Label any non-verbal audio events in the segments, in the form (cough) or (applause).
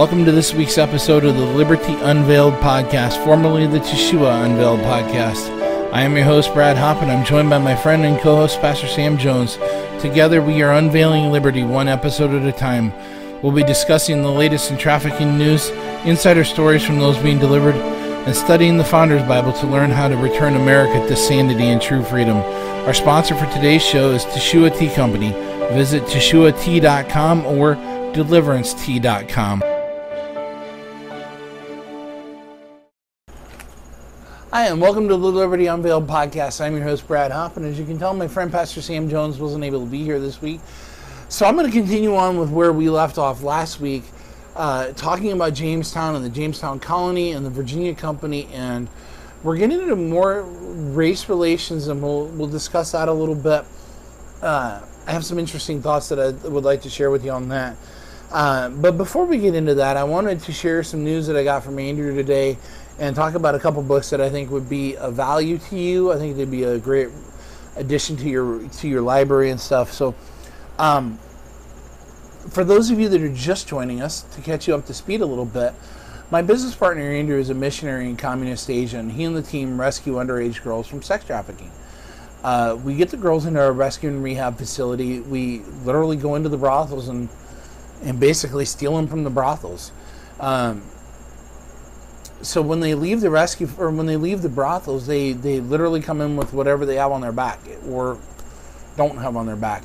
Welcome to this week's episode of the Liberty Unveiled podcast, formerly the Teshuah Unveiled podcast. I am your host, Brad Hopp, and I'm joined by my friend and co host, Pastor Sam Jones. Together, we are unveiling liberty one episode at a time. We'll be discussing the latest in trafficking news, insider stories from those being delivered, and studying the Founders Bible to learn how to return America to sanity and true freedom. Our sponsor for today's show is Teshuah Tea Company. Visit TeshuahTea.com or DeliveranceTea.com. Hi, and welcome to the Liberty Unveiled podcast. I'm your host, Brad Hopp, and as you can tell, my friend Pastor Sam Jones wasn't able to be here this week. So I'm going to continue on with where we left off last week, uh, talking about Jamestown and the Jamestown Colony and the Virginia Company, and we're getting into more race relations, and we'll, we'll discuss that a little bit. Uh, I have some interesting thoughts that I would like to share with you on that. Uh, but before we get into that, I wanted to share some news that I got from Andrew today and talk about a couple books that I think would be of value to you. I think they'd be a great addition to your to your library and stuff. So, um, for those of you that are just joining us, to catch you up to speed a little bit, my business partner Andrew is a missionary in communist Asia, and he and the team rescue underage girls from sex trafficking. Uh, we get the girls into our rescue and rehab facility. We literally go into the brothels and and basically steal them from the brothels. Um, so when they leave the rescue or when they leave the brothels, they they literally come in with whatever they have on their back or don't have on their back,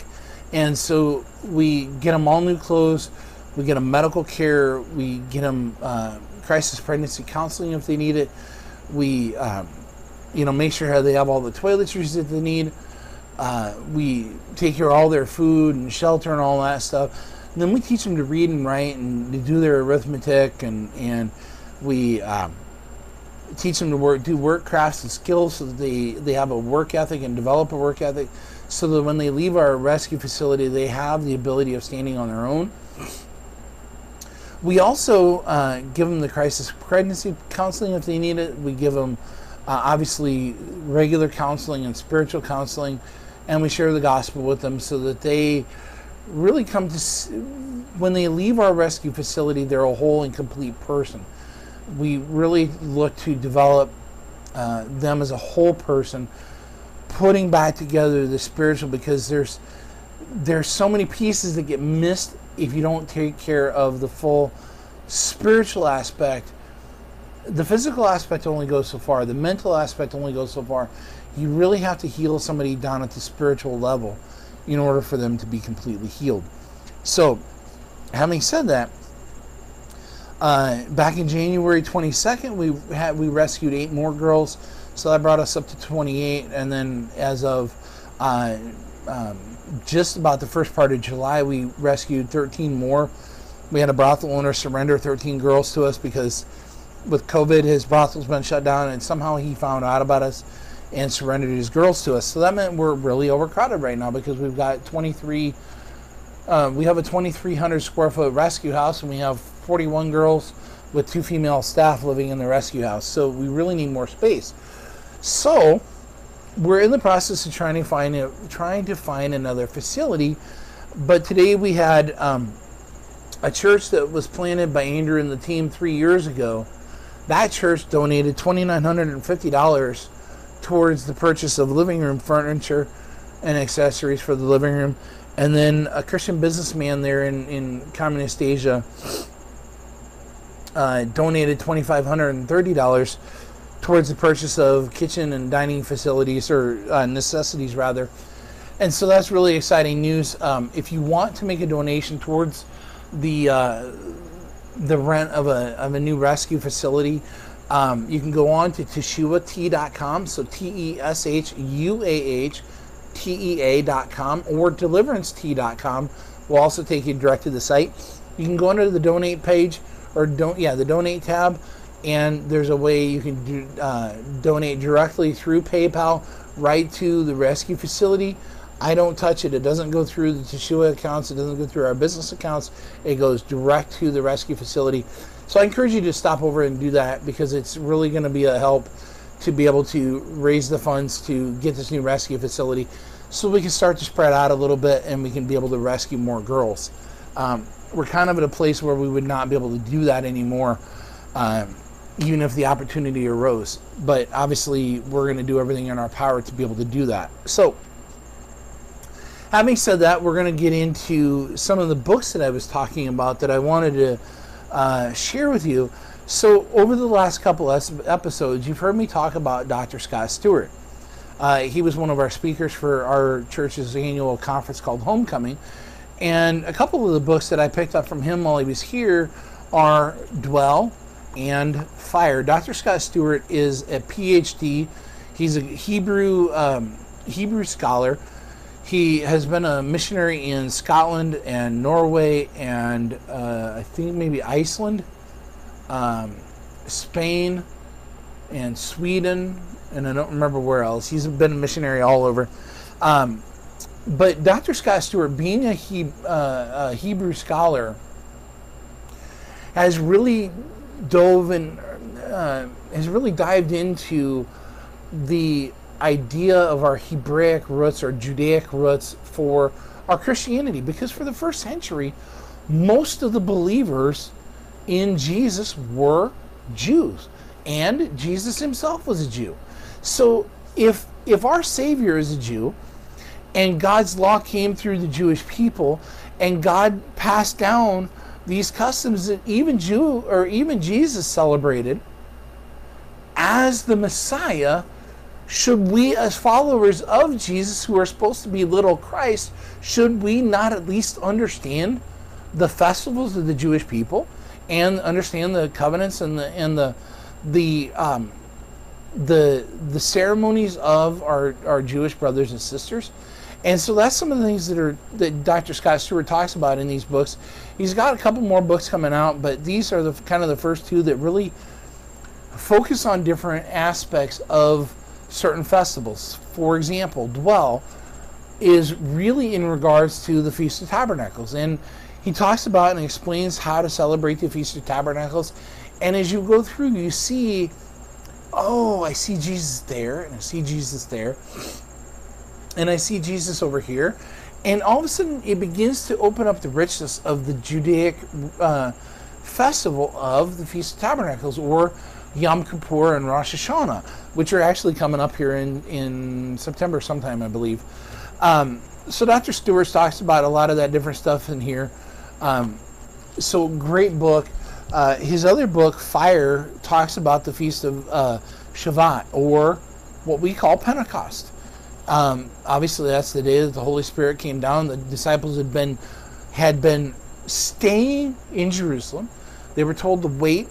and so we get them all new clothes, we get them medical care, we get them uh, crisis pregnancy counseling if they need it, we um, you know make sure they have all the toiletries that they need, uh, we take care of all their food and shelter and all that stuff. And then we teach them to read and write and to do their arithmetic and and we um, teach them to work, do work crafts and skills so that they, they have a work ethic and develop a work ethic so that when they leave our rescue facility, they have the ability of standing on their own. We also uh, give them the crisis pregnancy counseling if they need it. We give them uh, obviously regular counseling and spiritual counseling, and we share the gospel with them so that they really come to, when they leave our rescue facility, they're a whole and complete person we really look to develop uh, them as a whole person, putting back together the spiritual because there's there's so many pieces that get missed if you don't take care of the full spiritual aspect. The physical aspect only goes so far. The mental aspect only goes so far. You really have to heal somebody down at the spiritual level in order for them to be completely healed. So, having said that, uh, back in January 22nd, we had we rescued eight more girls, so that brought us up to 28. And then as of uh, um, just about the first part of July, we rescued 13 more. We had a brothel owner surrender 13 girls to us because with COVID, his brothel's been shut down, and somehow he found out about us and surrendered his girls to us. So that meant we're really overcrowded right now because we've got 23. Uh, we have a 2,300 square foot rescue house, and we have 41 girls with two female staff living in the rescue house. So we really need more space. So we're in the process of trying to find a, trying to find another facility. But today we had um, a church that was planted by Andrew and the team three years ago. That church donated $2,950 towards the purchase of living room furniture and accessories for the living room. And then a Christian businessman there in, in Communist Asia uh, donated $2,530 towards the purchase of kitchen and dining facilities or uh, necessities rather. And so that's really exciting news. Um, if you want to make a donation towards the uh, the rent of a, of a new rescue facility, um, you can go on to teshuahtea.com, so T E S H U A H T E A.com or deliverancetea.com will also take you direct to the site. You can go under the donate page or don't yeah the donate tab and there's a way you can do, uh, donate directly through PayPal right to the rescue facility. I don't touch it. It doesn't go through the Teshuah accounts. It doesn't go through our business accounts. It goes direct to the rescue facility. So I encourage you to stop over and do that because it's really going to be a help to be able to raise the funds to get this new rescue facility so we can start to spread out a little bit and we can be able to rescue more girls. Um, we're kind of at a place where we would not be able to do that anymore, um, even if the opportunity arose. But obviously, we're going to do everything in our power to be able to do that. So, having said that, we're going to get into some of the books that I was talking about that I wanted to uh, share with you. So, over the last couple episodes, you've heard me talk about Dr. Scott Stewart. Uh, he was one of our speakers for our church's annual conference called Homecoming. And a couple of the books that I picked up from him while he was here are Dwell and Fire. Dr. Scott Stewart is a PhD. He's a Hebrew um, Hebrew scholar. He has been a missionary in Scotland and Norway and uh, I think maybe Iceland, um, Spain, and Sweden and I don't remember where else. He's been a missionary all over. Um, but Dr. Scott Stewart, being a, he, uh, a, Hebrew scholar, has really dove and uh, has really dived into the idea of our Hebraic roots or Judaic roots for our Christianity. Because for the first century, most of the believers in Jesus were Jews, and Jesus himself was a Jew. So if if our Savior is a Jew, and God's law came through the Jewish people, and God passed down these customs that even Jew or even Jesus celebrated as the Messiah, should we as followers of Jesus who are supposed to be little Christ, should we not at least understand the festivals of the Jewish people and understand the covenants and the and the the um, the the ceremonies of our, our Jewish brothers and sisters. And so that's some of the things that are that Dr. Scott Stewart talks about in these books. He's got a couple more books coming out, but these are the kind of the first two that really focus on different aspects of certain festivals. For example, Dwell is really in regards to the Feast of Tabernacles. And he talks about and explains how to celebrate the Feast of Tabernacles. And as you go through, you see oh, I see Jesus there, and I see Jesus there, and I see Jesus over here. And all of a sudden, it begins to open up the richness of the Judaic uh, festival of the Feast of Tabernacles, or Yom Kippur and Rosh Hashanah, which are actually coming up here in, in September sometime, I believe. Um, so Dr. Stewart talks about a lot of that different stuff in here. Um, so great book. Uh, his other book, Fire, talks about the feast of uh, Shavuot, or what we call Pentecost. Um, obviously, that's the day that the Holy Spirit came down. The disciples had been had been staying in Jerusalem. They were told to wait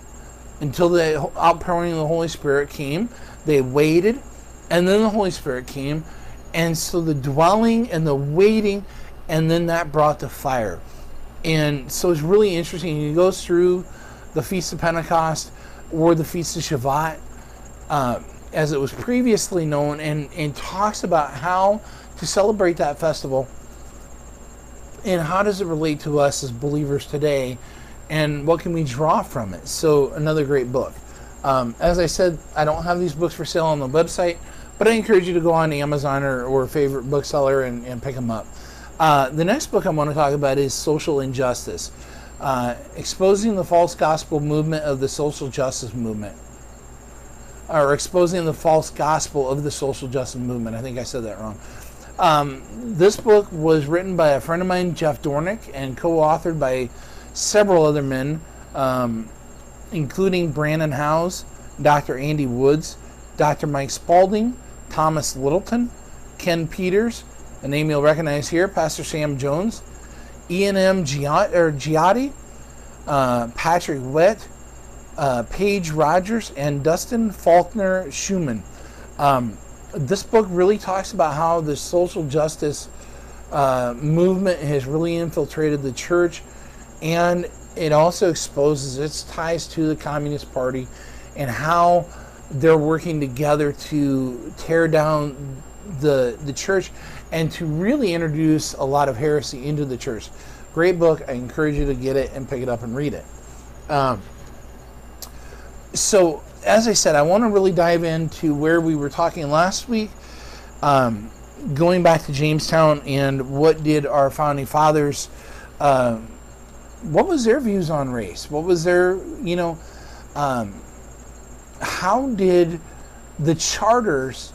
until the outpouring of the Holy Spirit came. They waited, and then the Holy Spirit came, and so the dwelling and the waiting, and then that brought the fire. And so it's really interesting. He goes through the Feast of Pentecost or the Feast of Shavuot, uh, as it was previously known, and, and talks about how to celebrate that festival and how does it relate to us as believers today and what can we draw from it. So, another great book. Um, as I said, I don't have these books for sale on the website, but I encourage you to go on Amazon or, or favorite bookseller and, and pick them up. Uh, the next book I want to talk about is Social Injustice. Uh, exposing the false gospel movement of the social justice movement, or exposing the false gospel of the social justice movement. I think I said that wrong. Um, this book was written by a friend of mine, Jeff Dornik, and co-authored by several other men, um, including Brandon Howse, Dr. Andy Woods, Dr. Mike Spaulding, Thomas Littleton, Ken Peters, a name you'll recognize here, Pastor Sam Jones, Ian M. Giatti, uh, Patrick Witt, uh, Paige Rogers, and Dustin Faulkner Schumann. Um, this book really talks about how the social justice uh, movement has really infiltrated the church, and it also exposes its ties to the Communist Party and how they're working together to tear down the the church and to really introduce a lot of heresy into the church. Great book. I encourage you to get it and pick it up and read it. Um, so, as I said, I want to really dive into where we were talking last week, um, going back to Jamestown and what did our founding fathers uh, what was their views on race? What was their, you know, um, how did the charters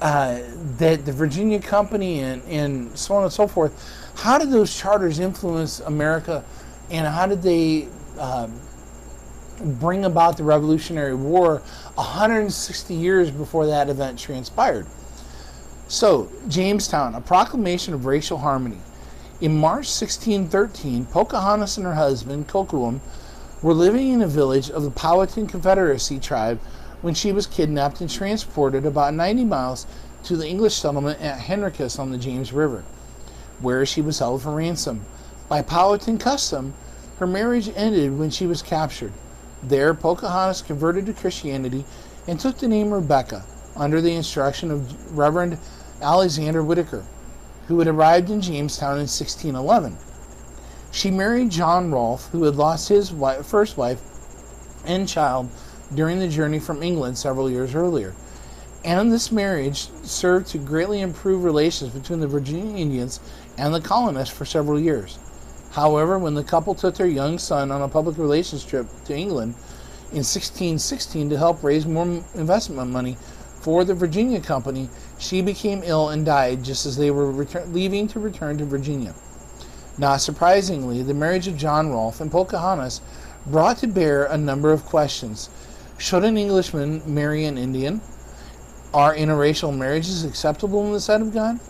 uh, that the Virginia Company and, and so on and so forth, how did those charters influence America and how did they um, bring about the Revolutionary War 160 years before that event transpired? So, Jamestown, a proclamation of racial harmony. In March 1613, Pocahontas and her husband, Kocoum, were living in a village of the Powhatan Confederacy tribe when she was kidnapped and transported about 90 miles to the English settlement at Henricus on the James River, where she was held for ransom. By Powhatan custom, her marriage ended when she was captured. There, Pocahontas converted to Christianity and took the name Rebecca under the instruction of Reverend Alexander Whitaker, who had arrived in Jamestown in 1611. She married John Rolfe, who had lost his wife, first wife and child during the journey from England several years earlier. And this marriage served to greatly improve relations between the Virginia Indians and the colonists for several years. However, when the couple took their young son on a public relations trip to England in 1616 to help raise more investment money for the Virginia Company, she became ill and died just as they were leaving to return to Virginia. Not surprisingly, the marriage of John Rolfe and Pocahontas brought to bear a number of questions. Should an Englishman marry an Indian? Are interracial marriages acceptable in the sight of God?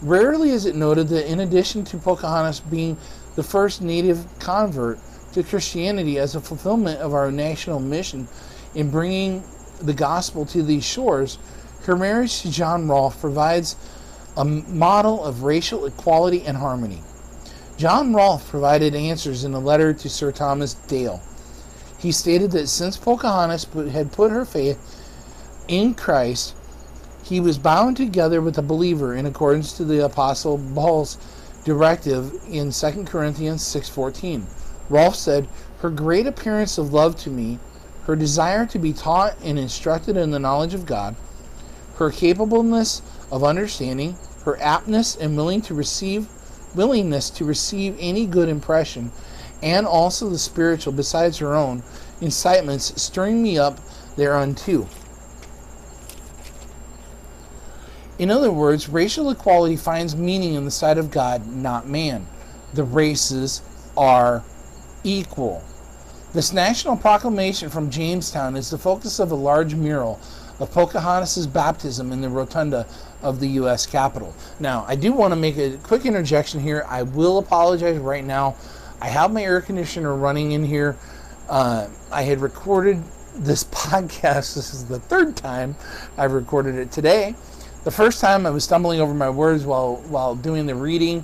Rarely is it noted that in addition to Pocahontas being the first native convert to Christianity as a fulfillment of our national mission in bringing the gospel to these shores, her marriage to John Rolfe provides a model of racial equality and harmony. John Rolfe provided answers in a letter to Sir Thomas Dale. He stated that since Pocahontas had put her faith in Christ, he was bound together with a believer in accordance to the apostle Paul's directive in 2 Corinthians 6:14. Rolfe said, "Her great appearance of love to me her desire to be taught and instructed in the knowledge of God, her capableness of understanding, her aptness and willing to receive willingness to receive any good impression, and also the spiritual besides her own incitements stirring me up thereunto. In other words, racial equality finds meaning in the sight of God, not man. The races are equal. This national proclamation from Jamestown is the focus of a large mural of Pocahontas' baptism in the rotunda of the U.S. Capitol. Now, I do want to make a quick interjection here. I will apologize right now. I have my air conditioner running in here. Uh, I had recorded this (laughs) podcast. This is the third time I've recorded it today. The first time I was stumbling over my words while while doing the reading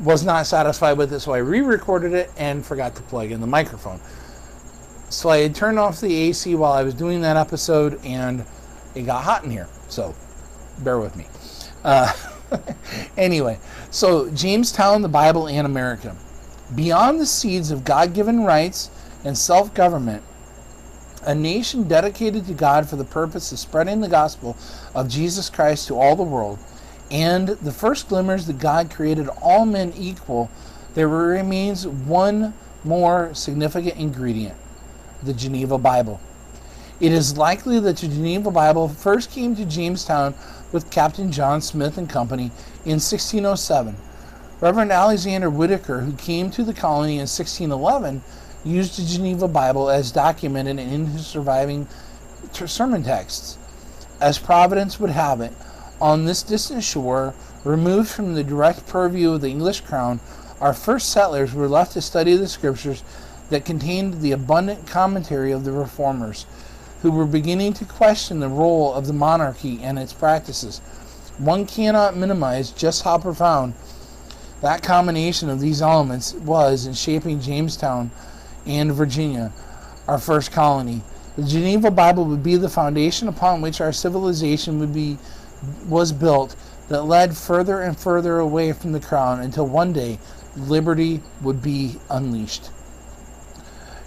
was not satisfied with it, so I re recorded it and forgot to plug in the microphone. So I had turned off the AC while I was doing that episode, and it got hot in here. So bear with me. Uh, (laughs) anyway, so Jamestown, the Bible, and America. Beyond the seeds of God given rights and self government, a nation dedicated to God for the purpose of spreading the gospel of Jesus Christ to all the world and the first glimmers that God created all men equal, there remains one more significant ingredient the Geneva Bible. It is likely that the Geneva Bible first came to Jamestown with Captain John Smith and Company in 1607. Reverend Alexander Whitaker, who came to the colony in 1611, used the Geneva Bible as documented in his surviving sermon texts. As Providence would have it, on this distant shore, removed from the direct purview of the English crown, our first settlers were left to study the scriptures that contained the abundant commentary of the reformers, who were beginning to question the role of the monarchy and its practices. One cannot minimize just how profound that combination of these elements was in shaping Jamestown and Virginia, our first colony. The Geneva Bible would be the foundation upon which our civilization would be was built that led further and further away from the crown until one day liberty would be unleashed.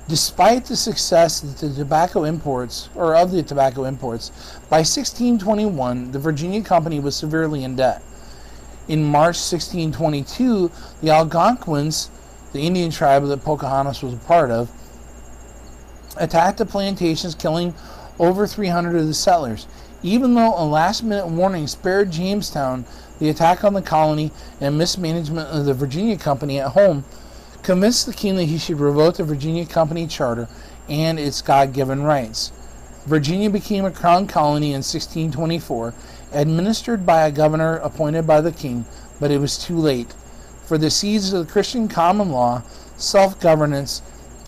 Despite the success of the tobacco imports, or of the tobacco imports, by 1621 the Virginia Company was severely in debt. In March 1622, the Algonquins the Indian tribe that Pocahontas was a part of, attacked the plantations, killing over 300 of the settlers. Even though a last minute warning spared Jamestown, the attack on the colony and mismanagement of the Virginia Company at home convinced the king that he should revoke the Virginia Company charter and its God given rights. Virginia became a crown colony in 1624, administered by a governor appointed by the king, but it was too late. For the seeds of the Christian common law, self governance,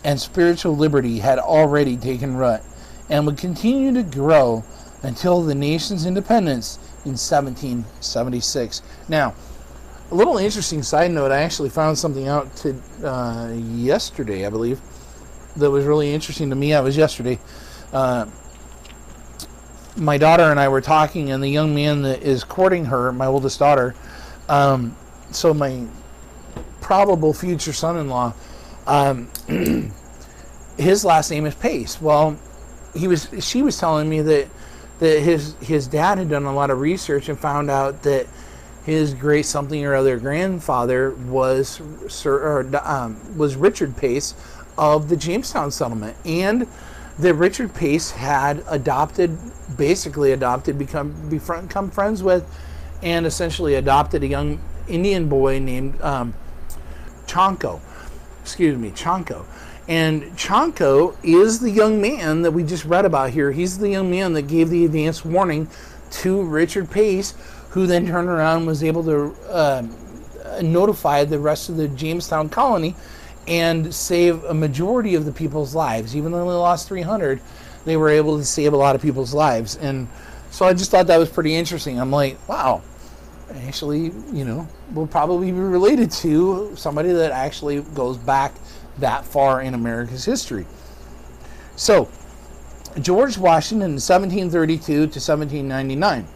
and spiritual liberty had already taken root and would continue to grow until the nation's independence in 1776. Now, a little interesting side note I actually found something out to, uh, yesterday, I believe, that was really interesting to me. I was yesterday. Uh, my daughter and I were talking, and the young man that is courting her, my oldest daughter, um, so my probable future son-in-law, um, (clears throat) his last name is Pace. Well, he was. She was telling me that that his his dad had done a lot of research and found out that his great something or other grandfather was Sir or, um, was Richard Pace of the Jamestown settlement, and that Richard Pace had adopted, basically adopted, become become friends with, and essentially adopted a young Indian boy named um, Chanco. Excuse me, Chanco. And Chanco is the young man that we just read about here. He's the young man that gave the advance warning to Richard Pace, who then turned around and was able to uh, notify the rest of the Jamestown colony and save a majority of the people's lives. Even though they lost 300, they were able to save a lot of people's lives. And so I just thought that was pretty interesting. I'm like, wow, actually, you know, will probably be related to somebody that actually goes back that far in America's history. So, George Washington in 1732 to 1799.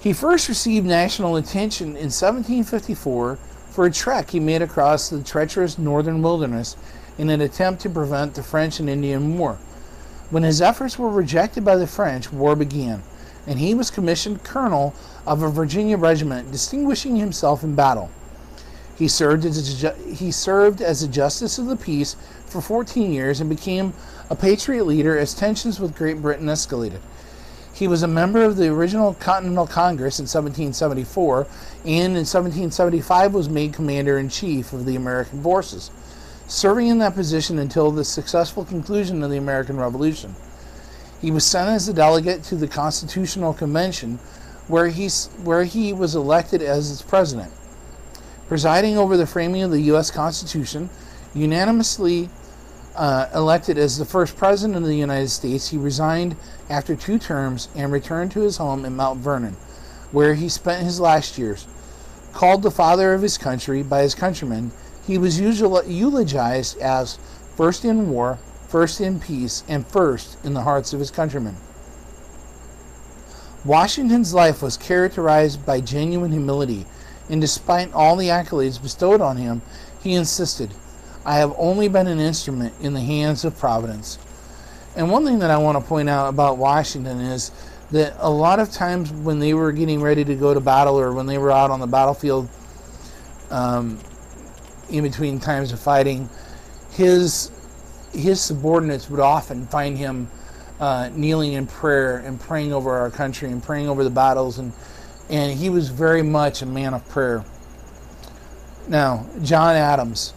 He first received national attention in 1754 for a trek he made across the treacherous northern wilderness in an attempt to prevent the French and Indian War. When his efforts were rejected by the French, war began, and he was commissioned colonel of a Virginia regiment, distinguishing himself in battle. He served as a, he served as a justice of the peace for 14 years and became a patriot leader as tensions with Great Britain escalated. He was a member of the original Continental Congress in 1774 and in 1775 was made commander in chief of the American forces, serving in that position until the successful conclusion of the American Revolution. He was sent as a delegate to the Constitutional Convention where he, where he was elected as its president presiding over the framing of the U.S. Constitution, unanimously uh, elected as the first president of the United States, he resigned after two terms and returned to his home in Mount Vernon, where he spent his last years. Called the father of his country by his countrymen, he was usually eulogized as first in war, first in peace, and first in the hearts of his countrymen. Washington's life was characterized by genuine humility and despite all the accolades bestowed on him, he insisted, I have only been an instrument in the hands of Providence. And one thing that I want to point out about Washington is that a lot of times when they were getting ready to go to battle or when they were out on the battlefield um, in between times of fighting, his his subordinates would often find him uh, kneeling in prayer and praying over our country and praying over the battles and and he was very much a man of prayer. Now, John Adams.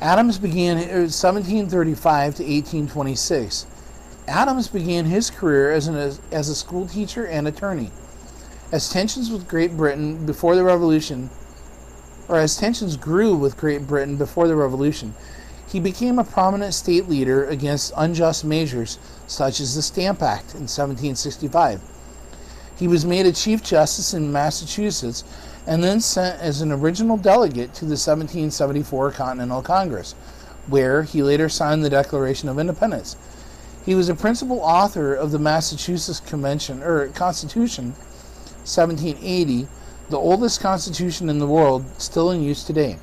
Adams began 1735 to 1826. Adams began his career as, an, as a school teacher and attorney. As tensions with Great Britain before the Revolution, or as tensions grew with Great Britain before the Revolution, he became a prominent state leader against unjust measures such as the Stamp Act in 1765. He was made a Chief Justice in Massachusetts and then sent as an original delegate to the 1774 Continental Congress, where he later signed the Declaration of Independence. He was a principal author of the Massachusetts Convention or Constitution 1780, the oldest constitution in the world, still in use today.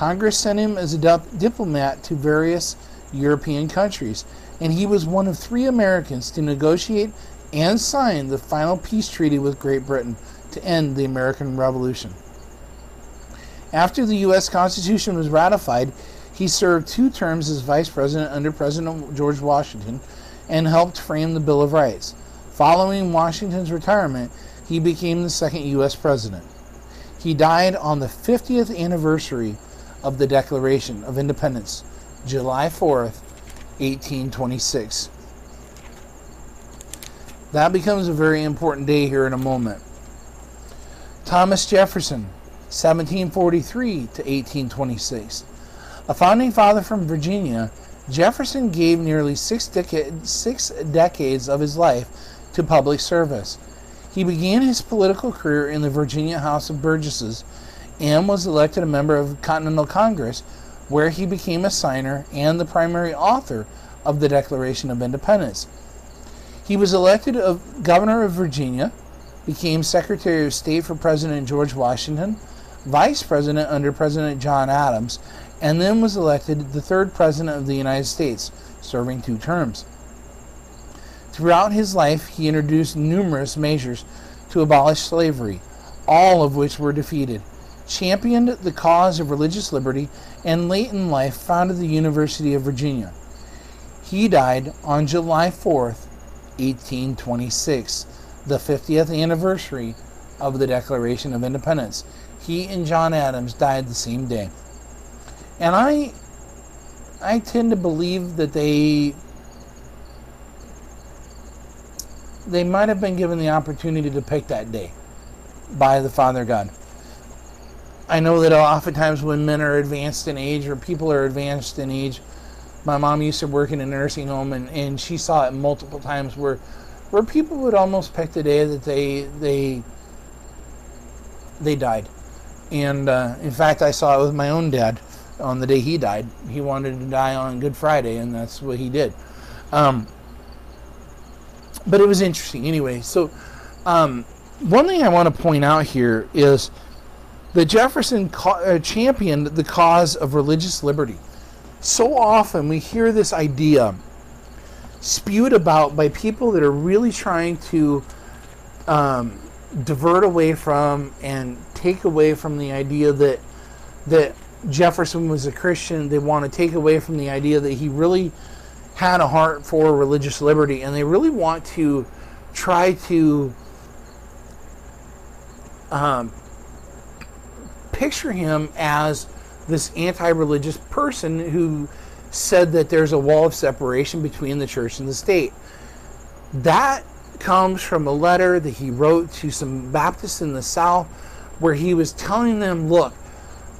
Congress sent him as a diplomat to various European countries, and he was one of three Americans to negotiate and sign the final peace treaty with Great Britain to end the American Revolution. After the U.S. Constitution was ratified, he served two terms as vice president under President George Washington and helped frame the Bill of Rights. Following Washington's retirement, he became the second U.S. president. He died on the 50th anniversary of the Declaration of Independence, July 4th, 1826. That becomes a very important day here in a moment. Thomas Jefferson, 1743 to 1826. A founding father from Virginia, Jefferson gave nearly six, six decades of his life to public service. He began his political career in the Virginia House of Burgesses and was elected a member of Continental Congress, where he became a signer and the primary author of the Declaration of Independence. He was elected governor of Virginia, became Secretary of State for President George Washington, Vice President under President John Adams, and then was elected the third President of the United States, serving two terms. Throughout his life, he introduced numerous measures to abolish slavery, all of which were defeated, championed the cause of religious liberty, and late in life founded the University of Virginia. He died on July 4th, 1826, the 50th anniversary of the Declaration of Independence. He and John Adams died the same day. And I I tend to believe that they they might have been given the opportunity to pick that day by the Father God. I know that oftentimes when men are advanced in age or people are advanced in age, my mom used to work in a nursing home and, and she saw it multiple times where where people would almost pick the day that they they they died. And uh, in fact, I saw it with my own dad on the day he died. He wanted to die on Good Friday, and that's what he did. Um, but it was interesting anyway. So, um, one thing I want to point out here is that Jefferson ca- uh, championed the cause of religious liberty. So often we hear this idea spewed about by people that are really trying to um, divert away from and take away from the idea that that Jefferson was a Christian. They want to take away from the idea that he really had a heart for religious liberty, and they really want to try to um, picture him as this anti-religious person who said that there's a wall of separation between the church and the state. That comes from a letter that he wrote to some Baptists in the South where he was telling them, look,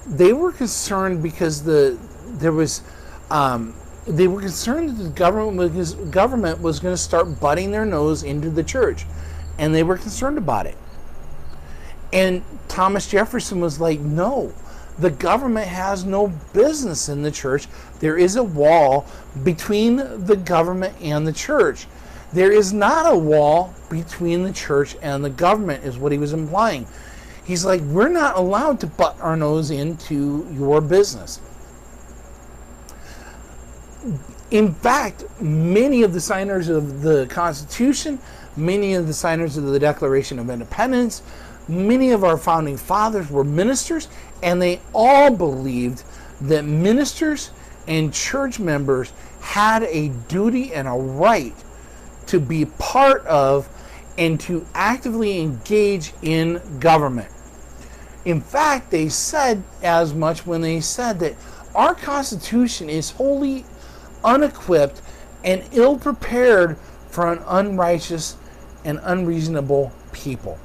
they were concerned because the there was um, they were concerned that the government was government was going to start butting their nose into the church, and they were concerned about it. And Thomas Jefferson was like, no, the government has no business in the church. There is a wall between the government and the church. There is not a wall between the church and the government, is what he was implying. He's like, we're not allowed to butt our nose into your business. In fact, many of the signers of the Constitution, many of the signers of the Declaration of Independence, many of our founding fathers were ministers, and they all believed that ministers and church members had a duty and a right to be part of and to actively engage in government. In fact, they said as much when they said that our Constitution is wholly unequipped and ill prepared for an unrighteous and unreasonable people.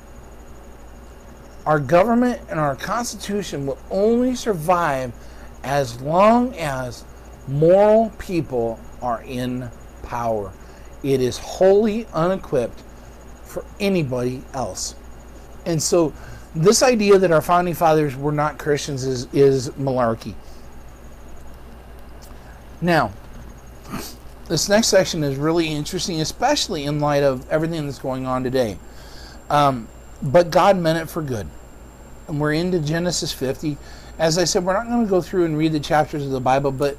Our government and our Constitution will only survive as long as moral people are in power. It is wholly unequipped for anybody else. And so, this idea that our founding fathers were not Christians is, is malarkey. Now, this next section is really interesting, especially in light of everything that's going on today. Um, but God meant it for good. And we're into Genesis 50. As I said, we're not going to go through and read the chapters of the Bible, but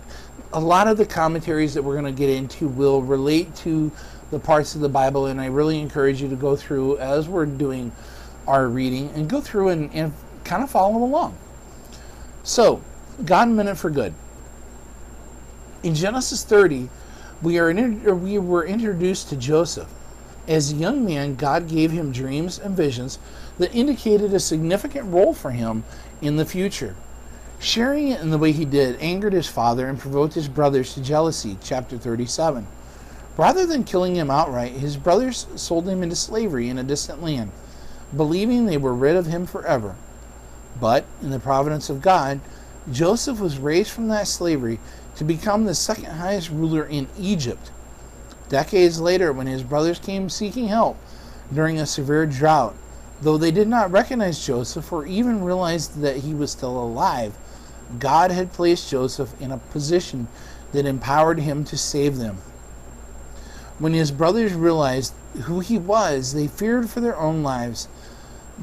a lot of the commentaries that we're going to get into will relate to the parts of the Bible, and I really encourage you to go through as we're doing our reading and go through and, and kind of follow along. So, God meant it for good. In Genesis 30, we are in, we were introduced to Joseph. As a young man, God gave him dreams and visions that indicated a significant role for him in the future. Sharing it in the way he did angered his father and provoked his brothers to jealousy, chapter 37. Rather than killing him outright, his brothers sold him into slavery in a distant land, believing they were rid of him forever. But, in the providence of God, Joseph was raised from that slavery to become the second highest ruler in Egypt. Decades later, when his brothers came seeking help during a severe drought, though they did not recognize Joseph or even realize that he was still alive, God had placed Joseph in a position that empowered him to save them. When his brothers realized who he was, they feared for their own lives,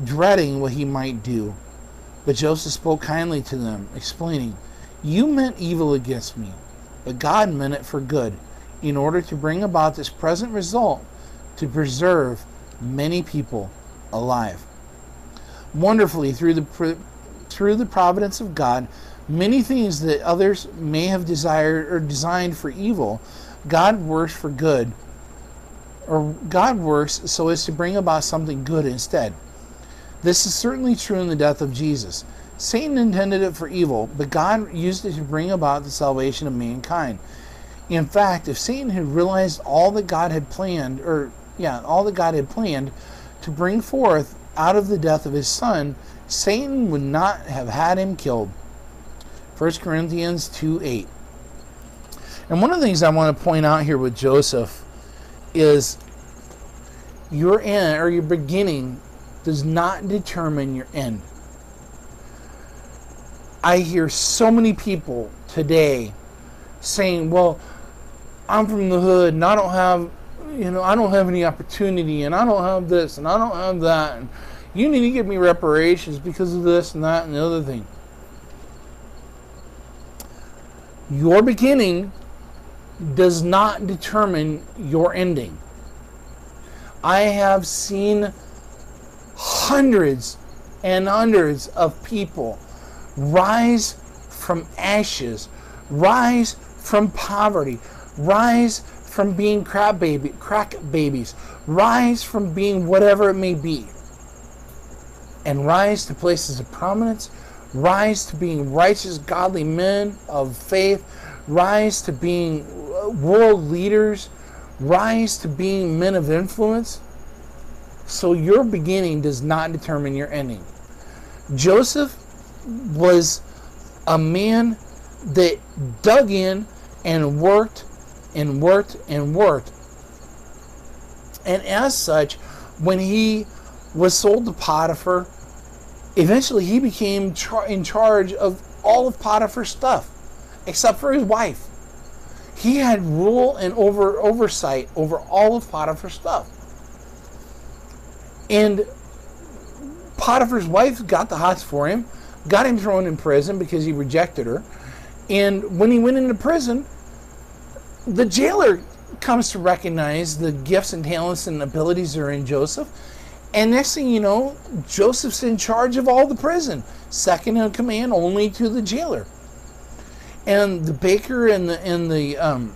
dreading what he might do. But Joseph spoke kindly to them, explaining, You meant evil against me, but God meant it for good, in order to bring about this present result to preserve many people alive. Wonderfully, through the, through the providence of God, Many things that others may have desired or designed for evil, God works for good, or God works so as to bring about something good instead. This is certainly true in the death of Jesus. Satan intended it for evil, but God used it to bring about the salvation of mankind. In fact, if Satan had realized all that God had planned, or yeah, all that God had planned to bring forth out of the death of his son, Satan would not have had him killed. 1 Corinthians 2 8. And one of the things I want to point out here with Joseph is your end or your beginning does not determine your end. I hear so many people today saying, well, I'm from the hood and I don't have, you know, I don't have any opportunity and I don't have this and I don't have that. And you need to give me reparations because of this and that and the other thing. Your beginning does not determine your ending. I have seen hundreds and hundreds of people rise from ashes, rise from poverty, rise from being crab baby, crack babies, rise from being whatever it may be, and rise to places of prominence, rise to being righteous, godly men of faith, rise to being uh, world leaders, rise to being men of influence. So your beginning does not determine your ending. Joseph was a man that dug in and worked and worked and worked. And as such, when he was sold to Potiphar, eventually he became char- in charge of all of Potiphar's stuff, except for his wife. He had rule and over oversight over all of Potiphar's stuff. And Potiphar's wife got the hots for him, got him thrown in prison because he rejected her. And when he went into prison, the jailer comes to recognize the gifts and talents and abilities that are in Joseph and next thing you know, Joseph's in charge of all the prison, second in command only to the jailer. And the baker and the and the um,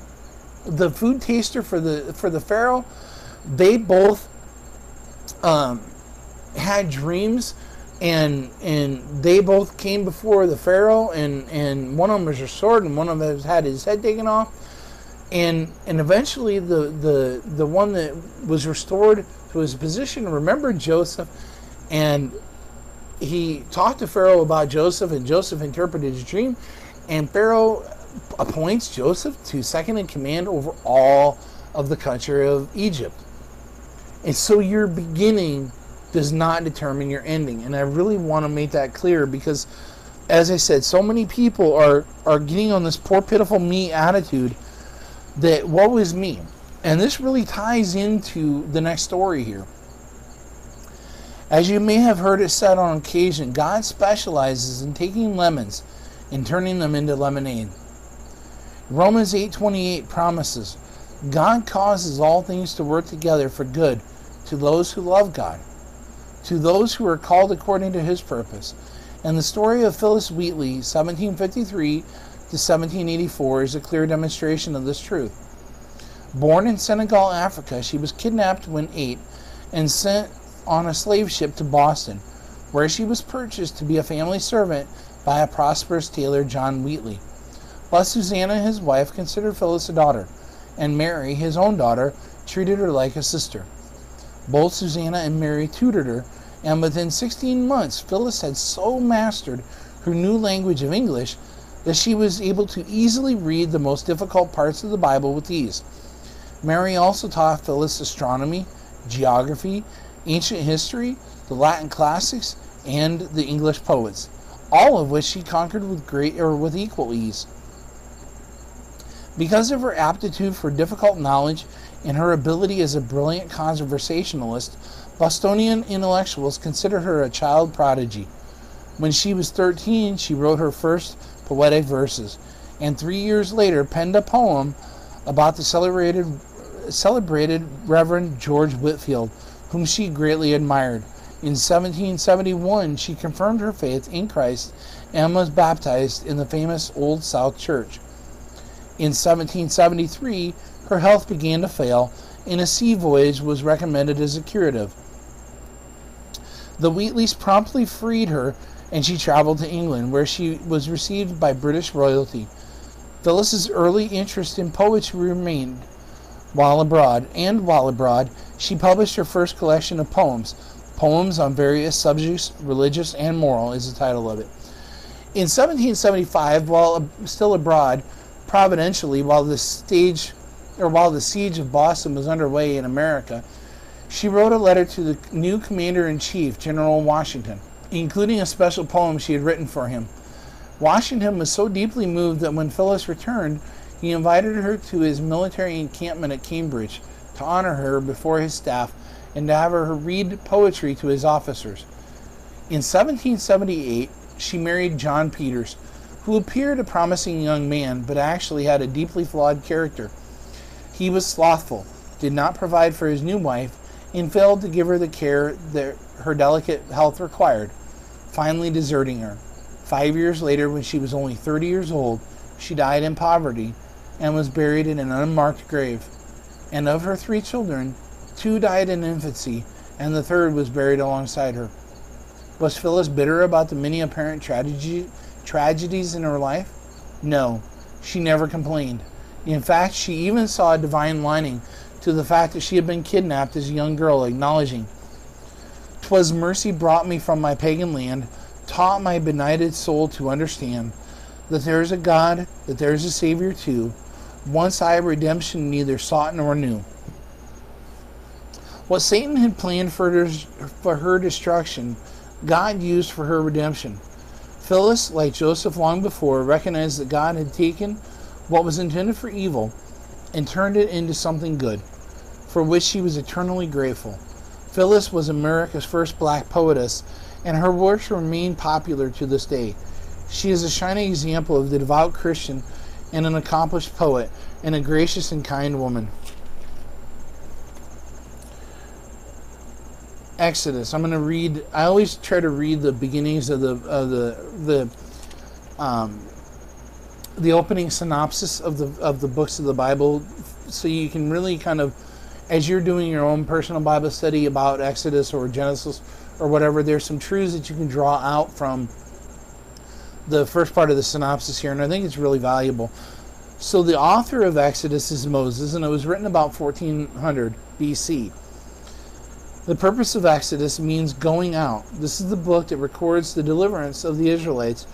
the food taster for the for the pharaoh, they both um, had dreams, and and they both came before the pharaoh, and and one of them was restored, and one of them had his head taken off, and and eventually the the the one that was restored to his position remembered Joseph and he talked to Pharaoh about Joseph and Joseph interpreted his dream and Pharaoh appoints Joseph to second in command over all of the country of Egypt. And so your beginning does not determine your ending. And I really want to make that clear because as I said, so many people are are getting on this poor pitiful me attitude that woe is me. And this really ties into the next story here. As you may have heard it said on occasion, God specializes in taking lemons and turning them into lemonade. Romans 8:28 promises, God causes all things to work together for good to those who love God, to those who are called according to his purpose. And the story of Phillis Wheatley, 1753 to 1784, is a clear demonstration of this truth. Born in Senegal, Africa, she was kidnapped when eight and sent on a slave ship to Boston, where she was purchased to be a family servant by a prosperous tailor, John Wheatley. But Susanna, his wife, considered Phillis a daughter, and Mary, his own daughter, treated her like a sister. Both Susanna and Mary tutored her, and within 16 months, Phillis had so mastered her new language of English that she was able to easily read the most difficult parts of the Bible with ease. Mary also taught Phillis astronomy, geography, ancient history, the Latin classics, and the English poets, all of which she conquered with great or with equal ease. Because of her aptitude for difficult knowledge and her ability as a brilliant conversationalist, Bostonian intellectuals consider her a child prodigy. When she was 13, she wrote her first poetic verses, and three years later penned a poem about the celebrated, celebrated Reverend George Whitefield, whom she greatly admired. In 1771, she confirmed her faith in Christ and was baptized in the famous Old South Church. In 1773, her health began to fail, and a sea voyage was recommended as a curative. The Wheatleys promptly freed her, and she traveled to England, where she was received by British royalty. Phillis's early interest in poetry remained while abroad, and while abroad, she published her first collection of poems. Poems on various subjects, religious and moral, is the title of it. In 1775, while still abroad, providentially, while the stage or while the siege of Boston was underway in America, she wrote a letter to the new commander in chief, General Washington, including a special poem she had written for him. Washington was so deeply moved that when Phillis returned, he invited her to his military encampment at Cambridge to honor her before his staff and to have her read poetry to his officers. In 1778, she married John Peters, who appeared a promising young man but actually had a deeply flawed character. He was slothful, did not provide for his new wife, and failed to give her the care that her delicate health required, finally deserting her. Five years later, when she was only 30 years old, she died in poverty and was buried in an unmarked grave. And of her three children, two died in infancy, and the third was buried alongside her. Was Phillis bitter about the many apparent tragedy, tragedies in her life? No, she never complained. In fact, she even saw a divine lining to the fact that she had been kidnapped as a young girl, acknowledging, "'Twas mercy brought me from my pagan land, taught my benighted soul to understand that there is a God, that there is a Savior too. Once I redemption neither sought nor knew." What Satan had planned for her, for her destruction, God used for her redemption. Phillis, like Joseph long before, recognized that God had taken what was intended for evil and turned it into something good, for which she was eternally grateful. Phillis was America's first black poetess, and her works remain popular to this day. She is a shining example of the devout Christian and an accomplished poet, and a gracious and kind woman. Exodus. I'm going to read. I always try to read the beginnings of the of the the um, the opening synopsis of the of the books of the Bible, so you can really kind of, as you're doing your own personal Bible study about Exodus or Genesis or whatever, there's some truths that you can draw out from the first part of the synopsis here, and I think it's really valuable. So the author of Exodus is Moses, and it was written about 1400 BC. The purpose of Exodus means going out. This is the book that records the deliverance of the Israelites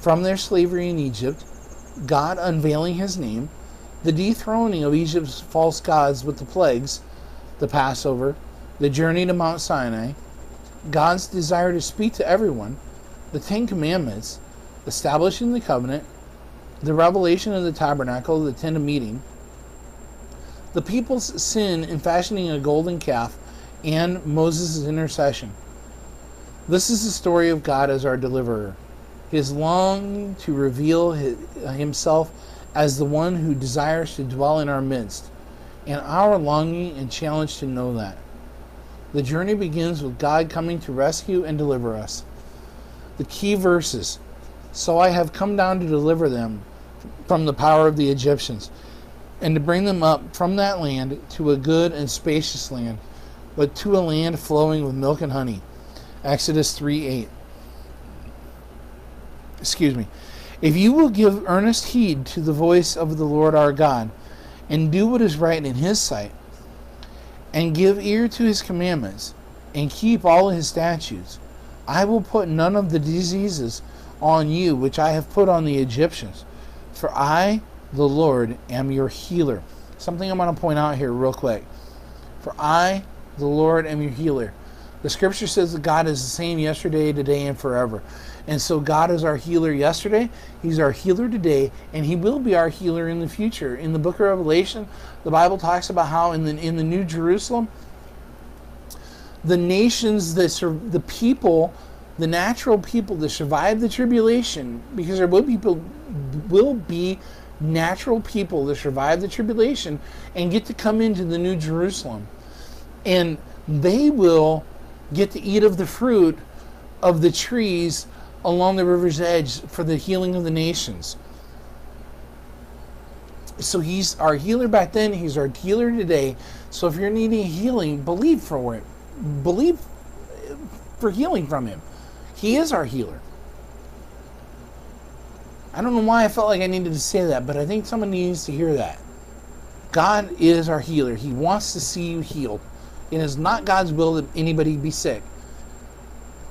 from their slavery in Egypt God unveiling his name, the dethroning of Egypt's false gods with the plagues, the Passover, the journey to Mount Sinai, God's desire to speak to everyone, the Ten Commandments, establishing the covenant, the revelation of the tabernacle, the tent of meeting, the people's sin in fashioning a golden calf, and Moses' intercession. This is the story of God as our deliverer his longing to reveal his, himself as the one who desires to dwell in our midst, and our longing and challenge to know that. The journey begins with God coming to rescue and deliver us. the key verses. So I have come down to deliver them from the power of the Egyptians, and to bring them up from that land to a good and spacious land, but to a land flowing with milk and honey. Exodus 3 8. Excuse me. If you will give earnest heed to the voice of the Lord our God, and do what is right in his sight, and give ear to his commandments, and keep all his statutes, I will put none of the diseases on you which I have put on the Egyptians. For I, the Lord, am your healer. Something I'm going to point out here, real quick. For I, the Lord, am your healer. The scripture says that God is the same yesterday, today, and forever. And so God is our healer yesterday, He's our healer today, and He will be our healer in the future. In the book of Revelation, the Bible talks about how in the in the New Jerusalem, the nations that the people, the natural people that survive the tribulation, because there will people will be natural people that survive the tribulation and get to come into the New Jerusalem, and they will get to eat of the fruit of the trees along the river's edge for the healing of the nations. So he's our healer back then, he's our healer today. So if you're needing healing, believe for it. Believe for healing from him. He is our healer. I don't know why I felt like I needed to say that, but I think someone needs to hear that. God is our healer. He wants to see you healed. It is not God's will that anybody be sick.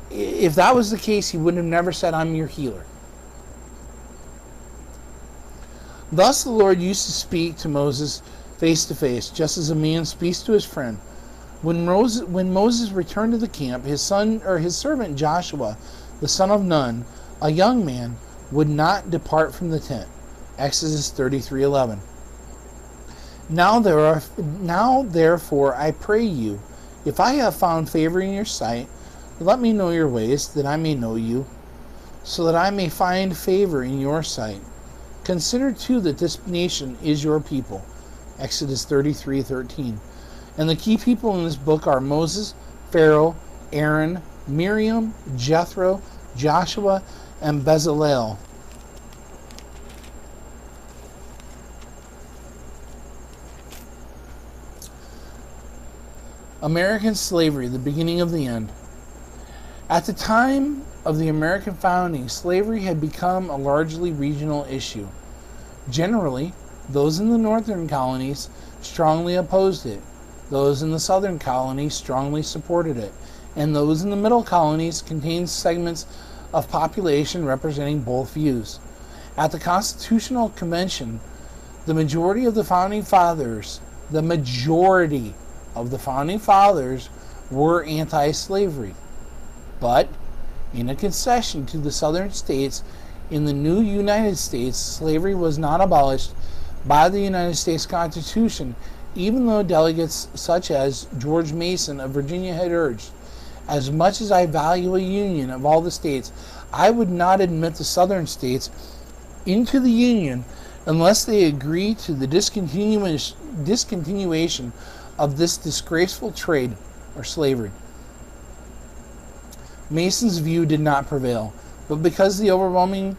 If that was the case, he would have never said, I'm your healer. Thus the Lord used to speak to Moses face to face, just as a man speaks to his friend. When Moses, when Moses returned to the camp, his son or his servant Joshua, the son of Nun, a young man, would not depart from the tent. Exodus 33:11. Now there are now therefore I pray you, if I have found favor in your sight, let me know your ways, that I may know you, so that I may find favor in your sight. Consider too that this nation is your people. Exodus 33:13. And the key people in this book are Moses, Pharaoh, Aaron, Miriam, Jethro, Joshua, and Bezalel. American slavery, the beginning of the end. At the time of the American founding, slavery had become a largely regional issue. Generally, those in the northern colonies strongly opposed it, those in the southern colonies strongly supported it, and those in the middle colonies contained segments of population representing both views. At the Constitutional Convention, the majority of the founding fathers, the majority of the founding fathers were anti slavery. But, in a concession to the southern states, in the new United States, slavery was not abolished by the United States Constitution, even though delegates such as George Mason of Virginia had urged. As much as I value a union of all the states, I would not admit the southern states into the union unless they agree to the discontinuation of this disgraceful trade or slavery. Mason's view did not prevail, but because the overwhelming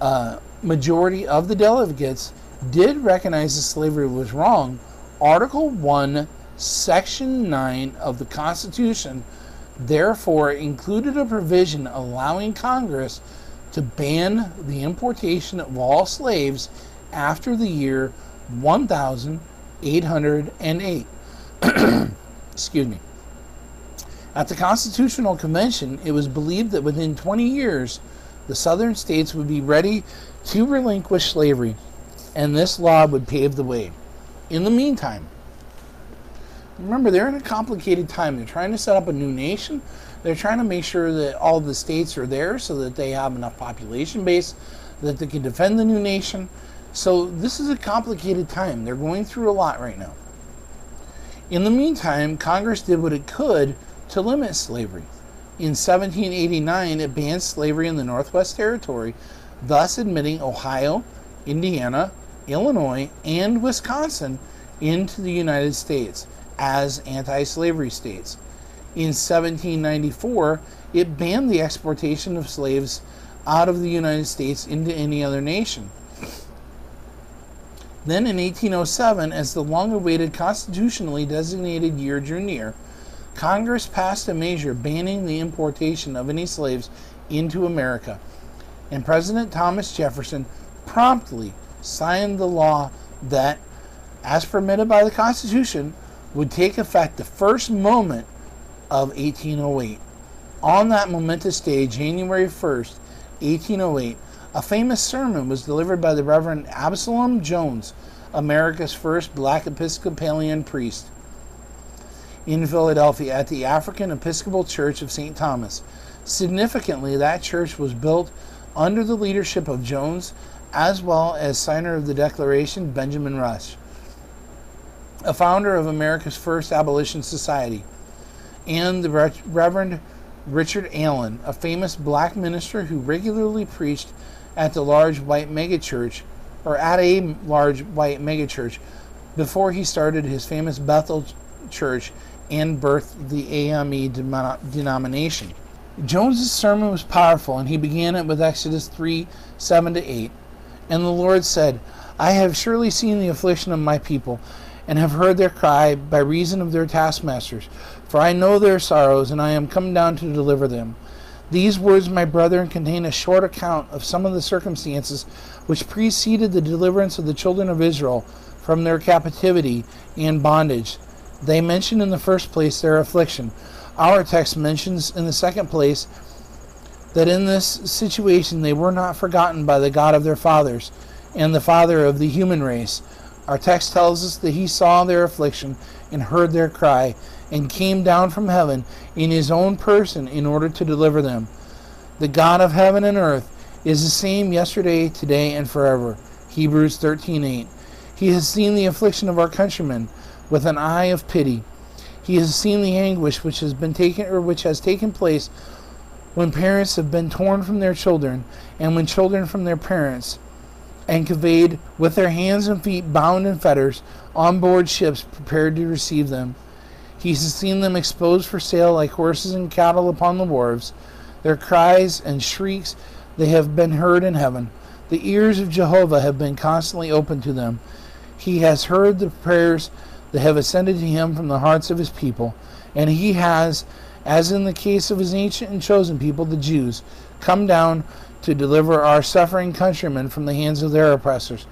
uh, majority of the delegates did recognize that slavery was wrong, Article 1, Section 9 of the Constitution therefore included a provision allowing Congress to ban the importation of all slaves after the year 1808. (coughs) Excuse me. At the Constitutional Convention, it was believed that within 20 years, the southern states would be ready to relinquish slavery, and this law would pave the way. In the meantime, remember, they're in a complicated time. They're trying to set up a new nation. They're trying to make sure that all the states are there so that they have enough population base that they can defend the new nation. So, this is a complicated time. They're going through a lot right now. In the meantime, Congress did what it could to limit slavery. In 1789, it banned slavery in the Northwest Territory, thus admitting Ohio, Indiana, Illinois, and Wisconsin into the United States as anti slavery states. In 1794, it banned the exportation of slaves out of the United States into any other nation. Then in 1807, as the long awaited constitutionally designated year drew near, Congress passed a measure banning the importation of any slaves into America, and President Thomas Jefferson promptly signed the law that, as permitted by the Constitution, would take effect the first moment of 1808. On that momentous day, January 1st, 1808, a famous sermon was delivered by the Reverend Absalom Jones, America's first black Episcopalian priest, in Philadelphia at the African Episcopal Church of St. Thomas. Significantly, that church was built under the leadership of Jones, as well as signer of the Declaration, Benjamin Rush, a founder of America's first abolition society, and the Reverend Richard Allen, a famous black minister who regularly preached at the large white megachurch, or at a large white megachurch, before he started his famous Bethel Church and birthed the AME denomination. Jones's sermon was powerful, and he began it with Exodus 3 7 to 8. And the Lord said, I have surely seen the affliction of my people, and have heard their cry by reason of their taskmasters. For I know their sorrows, and I am come down to deliver them. These words, my brethren, contain a short account of some of the circumstances which preceded the deliverance of the children of Israel from their captivity and bondage. They mention in the first place their affliction. Our text mentions in the second place that in this situation they were not forgotten by the God of their fathers and the Father of the human race. Our text tells us that he saw their affliction and heard their cry and came down from heaven in his own person in order to deliver them. The God of heaven and earth is the same yesterday, today, and forever. Hebrews 13:8. He has seen the affliction of our countrymen with an eye of pity. He has seen the anguish which has been taken or which has taken place when parents have been torn from their children and when children from their parents and conveyed with their hands and feet bound in fetters on board ships prepared to receive them. He has seen them exposed for sale like horses and cattle upon the wharves. Their cries and shrieks they have been heard in heaven. The ears of Jehovah have been constantly open to them. He has heard the prayers that have ascended to him from the hearts of his people, and he has, as in the case of his ancient and chosen people, the Jews, come down to deliver our suffering countrymen from the hands of their oppressors.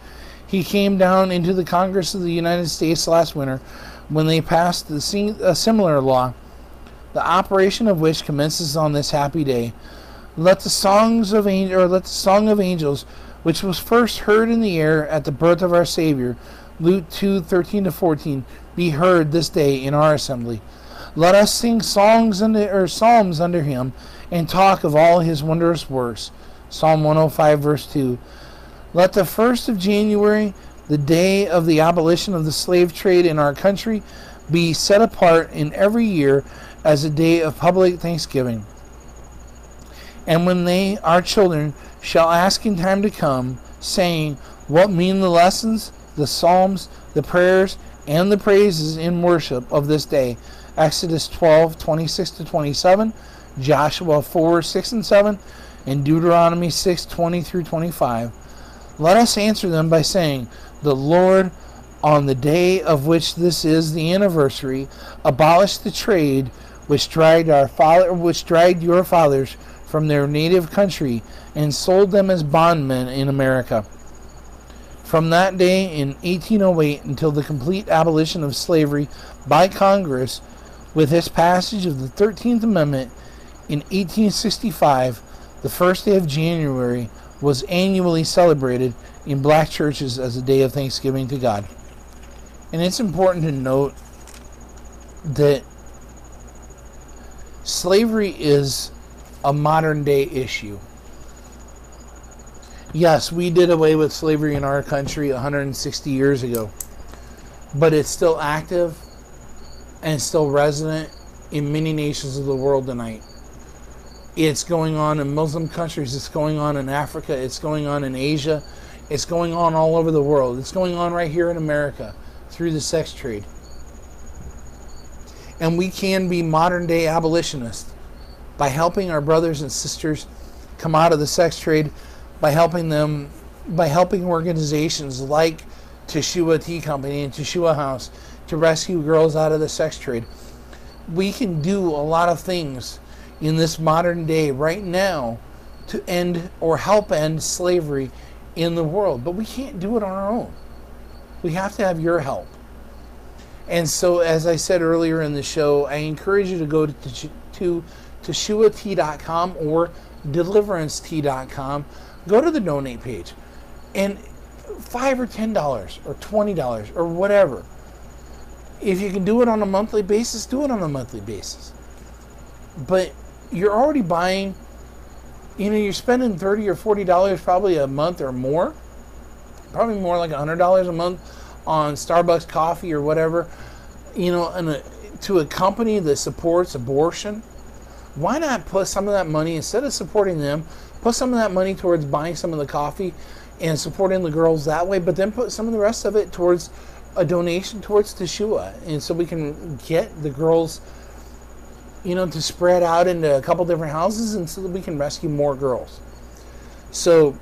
He came down into the Congress of the United States last winter when they passed the, a similar law, the operation of which commences on this happy day. Let the songs of or let the song of angels, which was first heard in the air at the birth of our Savior, Luke 2 13 to 14, be heard this day in our assembly. Let us sing songs under, or psalms under him and talk of all his wondrous works. Psalm 105, verse 2. Let the first of January the day of the abolition of the slave trade in our country be set apart in every year as a day of public thanksgiving. And when they, our children, shall ask in time to come, saying, What mean the lessons, the psalms, the prayers, and the praises in worship of this day? Exodus 12, 26 to 27, Joshua 4, 6 and 7, and Deuteronomy 6, 20 through 25. Let us answer them by saying, the Lord, on the day of which this is the anniversary, abolished the trade which dragged our father, which dragged your fathers from their native country and sold them as bondmen in America. From that day in 1808 until the complete abolition of slavery by Congress, with its passage of the 13th Amendment in 1865, the first day of January was annually celebrated in black churches as a day of thanksgiving to God. And it's important to note that slavery is a modern day issue. Yes, we did away with slavery in our country 160 years ago, but it's still active and still resident in many nations of the world tonight. It's going on in Muslim countries, it's going on in Africa, it's going on in Asia, it's going on all over the world. It's going on right here in America through the sex trade. And we can be modern day abolitionists by helping our brothers and sisters come out of the sex trade, by helping them, by helping organizations like Teshuah Tea Company and Teshuah House to rescue girls out of the sex trade. We can do a lot of things in this modern day right now to end or help end slavery in the world, but we can't do it on our own. We have to have your help. And so, as I said earlier in the show, I encourage you to go to, to or deliverancetea.com. Go to the donate page, and five or ten dollars or twenty dollars or whatever. If you can do it on a monthly basis, do it on a monthly basis. But you're already buying you know, you're spending thirty or forty dollars probably a month or more, probably more like hundred dollars a month on Starbucks coffee or whatever. You know, and a, to a company that supports abortion, why not put some of that money instead of supporting them, put some of that money towards buying some of the coffee and supporting the girls that way, but then put some of the rest of it towards a donation towards Teshuah, and so we can get the girls you know, to spread out into a couple different houses and so that we can rescue more girls. So,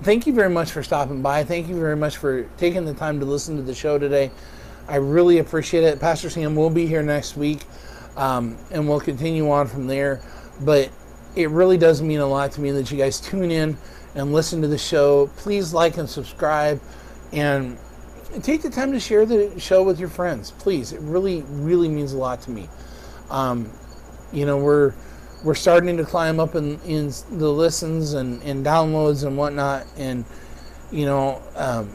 thank you very much for stopping by. Thank you very much for taking the time to listen to the show today. I really appreciate it. Pastor Sam will be here next week, um, and we'll continue on from there. But it really does mean a lot to me that you guys tune in and listen to the show. Please like and subscribe, and take the time to share the show with your friends. Please, it really, really means a lot to me. Um, you know, we're we're starting to climb up in, in the listens and, and downloads and whatnot. And you know, um,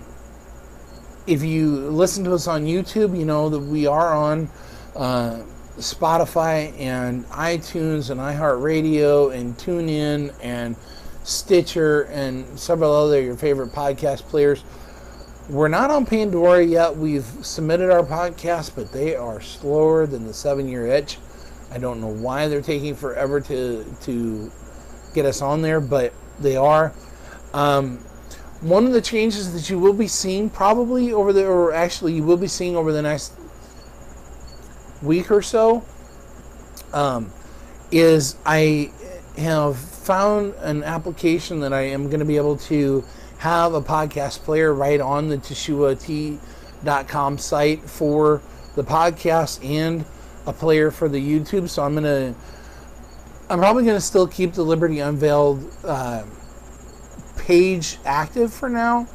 if you listen to us on YouTube, you know that we are on uh, Spotify and iTunes and iHeartRadio and TuneIn and Stitcher and several other your favorite podcast players. We're not on Pandora yet. We've submitted our podcast, but they are slower than the seven year itch. I don't know why they're taking forever to to get us on there, but they are. Um, one of the changes that you will be seeing probably over the, or actually you will be seeing over the next week or so, um, is I have found an application that I am going to be able to have a podcast player right on the teshuahtea.com site for the podcast and a player for the YouTube. So I'm gonna, I'm probably gonna still keep the Liberty Unveiled uh, page active for now,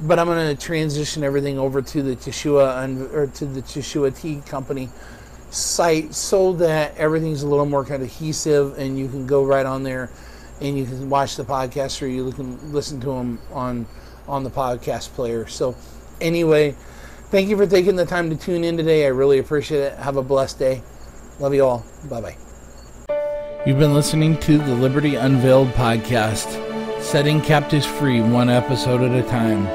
but I'm gonna transition everything over to the Teshuah or to the Teshuah Tea Company site so that everything's a little more kind of cohesive and you can go right on there and you can watch the podcast or you can listen to them on on the podcast player. So anyway, thank you for taking the time to tune in today. I really appreciate it. Have a blessed day. Love you all. Bye bye. You've been listening to the Liberty Unveiled podcast, setting captives free one episode at a time.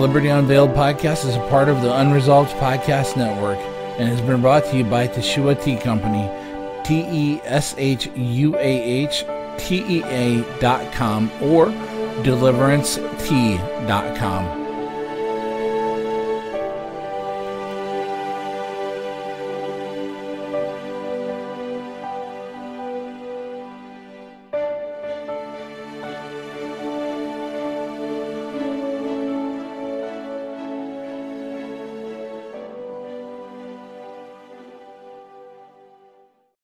Liberty Unveiled podcast is a part of the Unresolved Podcast Network and has been brought to you by Teshuah Tea Company, T E S H U A H tea.com or deliverancetea.com.